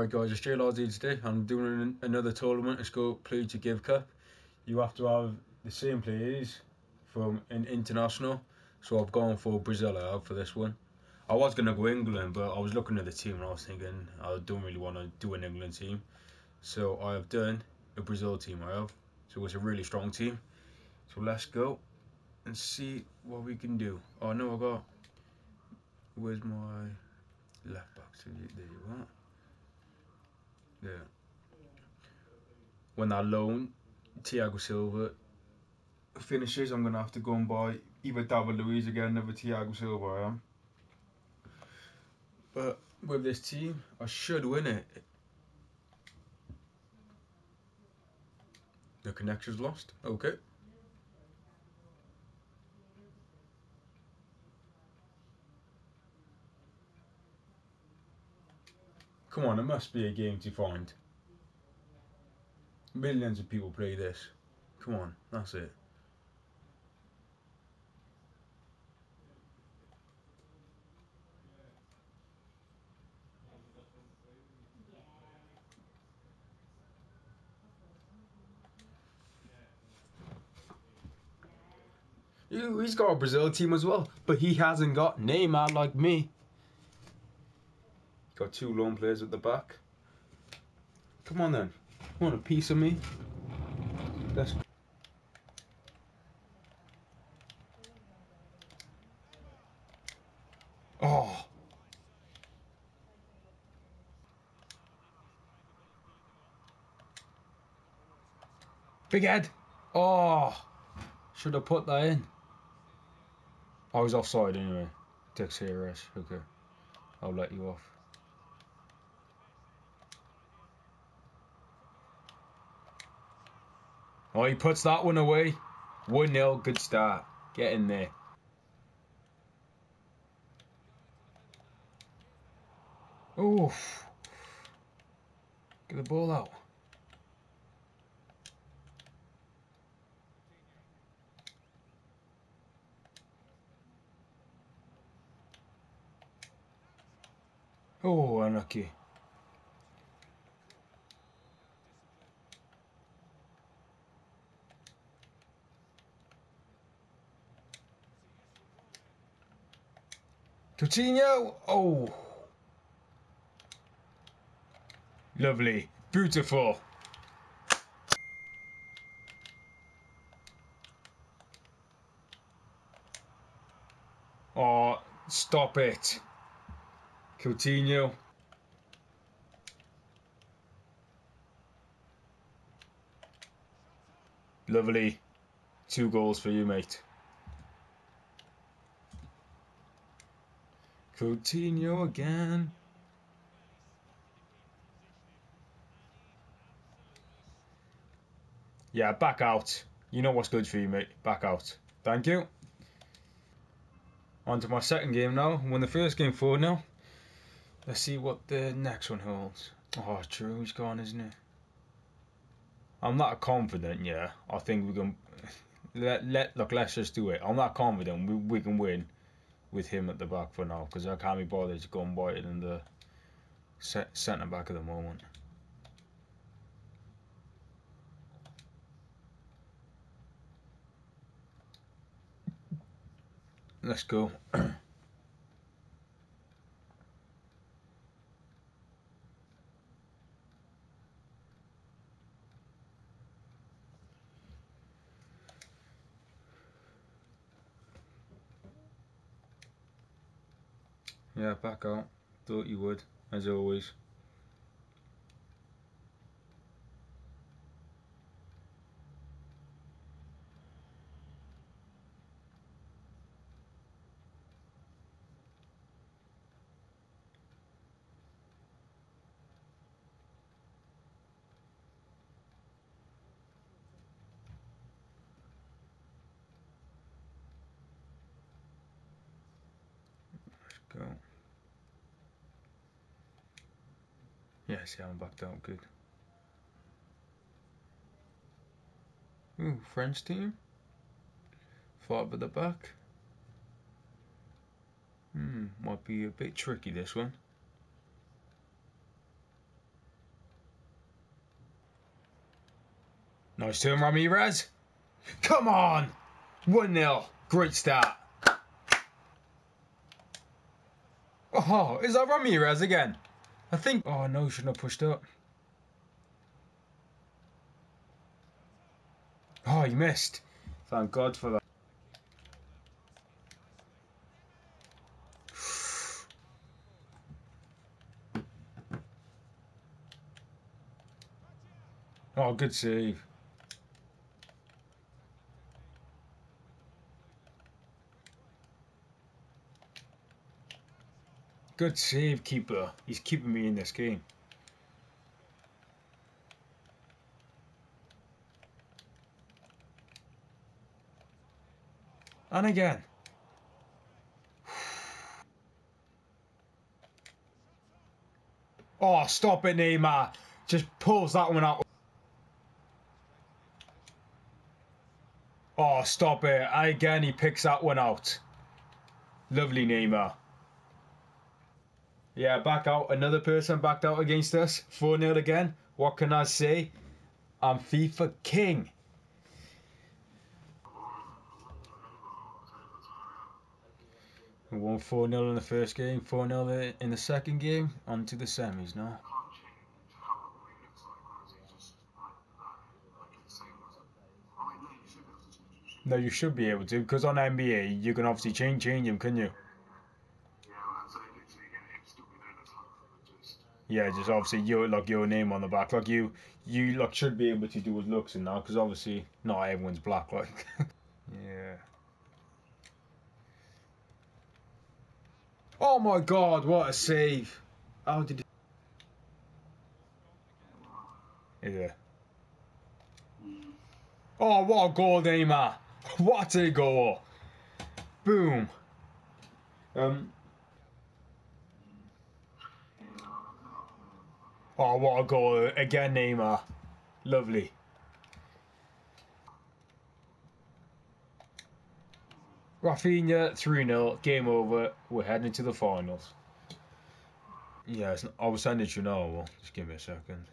Alright guys, it's JLRD today. I'm doing another tournament. It's called Play to Give Cup. You have to have the same players from an international. So I've gone for Brazil out for this one. I was going to go England, but I was looking at the team and I was thinking I don't really want to do an England team. So I have done a Brazil team I have. So it's a really strong team. So let's go and see what we can do. Oh no, I got... Where's my left back? So there you are. Yeah. When that loan, Thiago Silva finishes, I'm going to have to go and buy either David Luiz again, another Thiago Silva I am. But with this team, I should win it. The connection's lost. Okay. Come on, it must be a game to find. Millions of people play this. Come on, that's it. He's got a Brazil team as well, but he hasn't got Neymar like me. Got two loan players at the back. Come on then. Want a piece of me? Let's Oh. Big head. Oh. Should have put that in. I was offside anyway. Tex here, Okay. I'll let you off. Oh, he puts that one away. 1 0, good start. Get in there. Oof. Get the ball out. Oh, unlucky. Coutinho. Oh. Lovely. Beautiful. Oh, stop it. Coutinho. Lovely. Two goals for you, mate. Coutinho again. Yeah, back out. You know what's good for you, mate. Back out. Thank you. On to my second game now. Won the first game 4 now. Let's see what the next one holds. Oh, true. He's gone, isn't he? I'm not confident, yeah. I think we can. Let, let look. Let's just do it. I'm not confident we, we can win with him at the back for now because I can't be bothered to go and it in the centre back at the moment. Let's go. Back out. Thought you would, as always. go. Yeah, see I'm backed out, good. Ooh, French team. Five at the back. Hmm, might be a bit tricky this one. Nice turn, Ramires. Come on! 1 0. Great start. Oh, is that Ramires again? I think. Oh no, shouldn't have pushed up. Oh, you missed. Thank God for that. Oh, good save. Good save, keeper. He's keeping me in this game. And again. Oh, stop it, Neymar. Just pulls that one out. Oh, stop it. Again, he picks that one out. Lovely Neymar. Yeah, back out. Another person backed out against us. 4 0 again. What can I say? I'm FIFA King. We won 4 0 in the first game, 4 0 in the second game. On to the semis now. No, you should be able to, because on NBA you can obviously change change them, can you? Yeah, just obviously your like your name on the back, like you you like should be able to do with looks and now, because obviously not everyone's black, like. yeah. Oh my God! What a save! How did? Yeah. Oh, what a goal, Neymar! What a goal! Boom. Um. Oh, what a goal. Again, Neymar. Lovely. Rafinha, 3 0. Game over. We're heading to the finals. Yeah, I will send it you now. Just give me a second.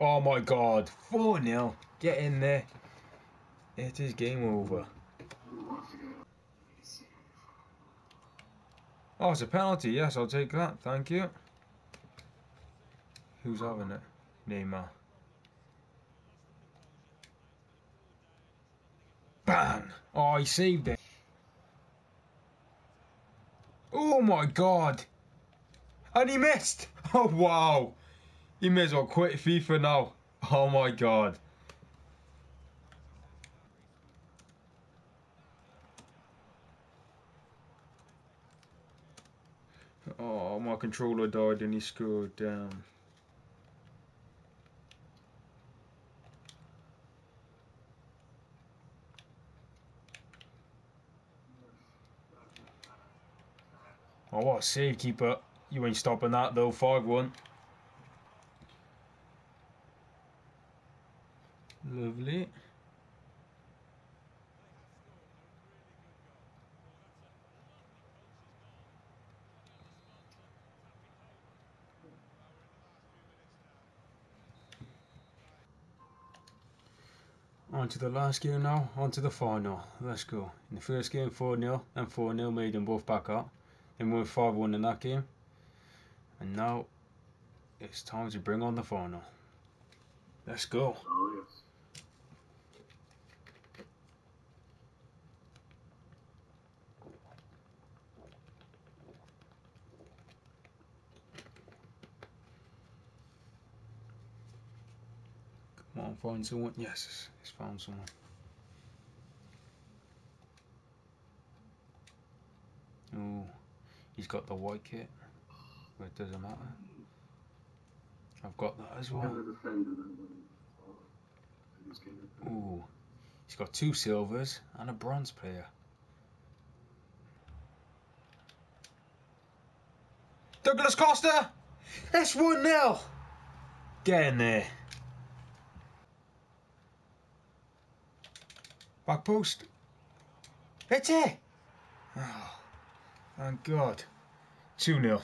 Oh my god. 4 0. Get in there. It is game over. Oh, it's a penalty. Yes, I'll take that. Thank you. Who's having it? Neymar. Bang! Oh, he saved it. Oh my god. And he missed. Oh, wow. He may as well quit FIFA now. Oh my god. Oh, my controller died and he scored. Damn. Oh, what a save, keeper. You ain't stopping that, though. 5-1. Lovely. On to the last game now, on to the final. Let's go. In the first game 4-0, then 4-0 made them both back up. Then we won 5-1 in that game. And now it's time to bring on the final. Let's go. Oh, yes. Come on, find someone. Yes, it's found someone. Oh. He's got the white kit, but it doesn't matter. I've got that as well. Ooh, he's got two silvers and a bronze player. Douglas Costa! It's 1 0! Get in there. Back post. It's it! Oh, thank God. 2 0.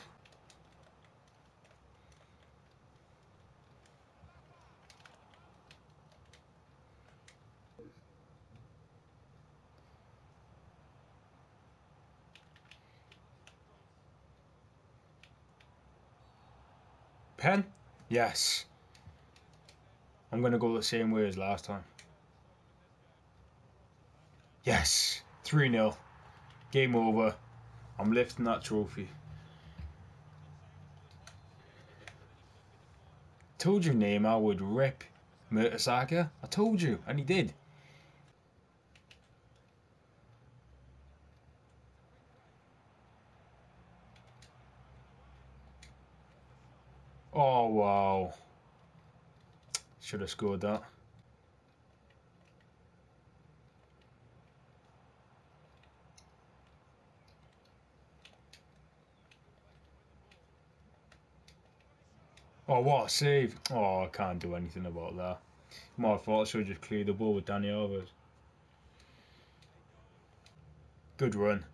Pen? Yes. I'm going to go the same way as last time. Yes. 3 0. Game over. I'm lifting that trophy. Told you Neymar would rip Mertesacker. I told you, and he did. Oh, wow. Should have scored that. Oh, what a save. Oh, I can't do anything about that. My fault, should have just cleared the ball with Dani Alves. Good run.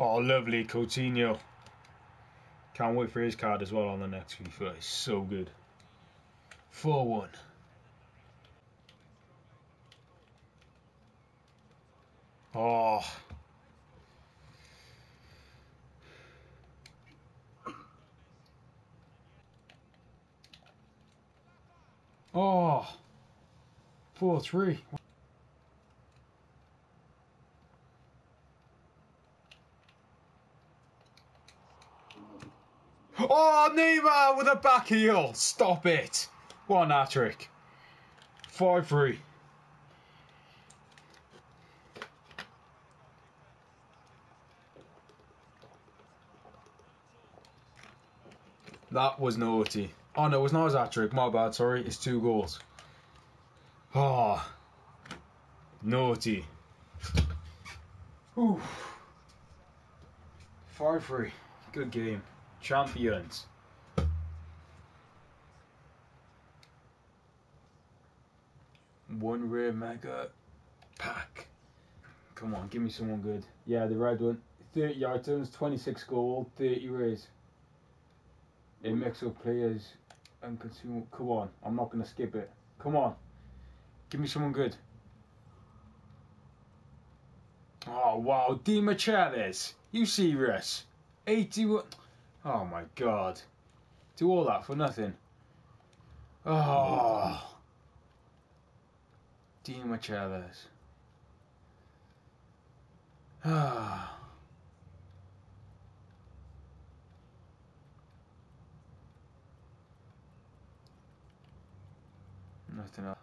Oh, lovely, Coutinho. Can't wait for his card as well on the next FIFA. It's so good. 4 1. Oh. Oh. 4 3. Oh, Neymar with a back heel. Stop it. An hat trick. 5 3. That was naughty. Oh no, it was not his hat trick. My bad, sorry. It's two goals. Oh. Naughty. Ooh. 5 3. Good game champions. One rare mega pack. Come on, give me someone good. Yeah, the red one. 30 items, 26 gold, 30 rays. It mix up players and consume. Come on, I'm not going to skip it. Come on. Give me someone good. Oh, wow. Dima Chavez. You serious? 81. Oh my god. Do all that for nothing. Oh. Dima Chavez. Ah. Nothing else.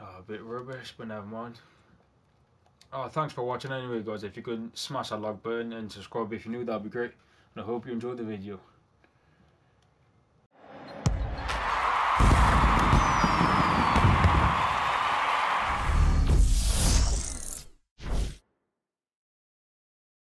Oh, a bit rubbish, but never mind. Oh, thanks for watching anyway, guys. If you could smash that like button and subscribe if you're new, that'd be great. And I hope you enjoyed the video.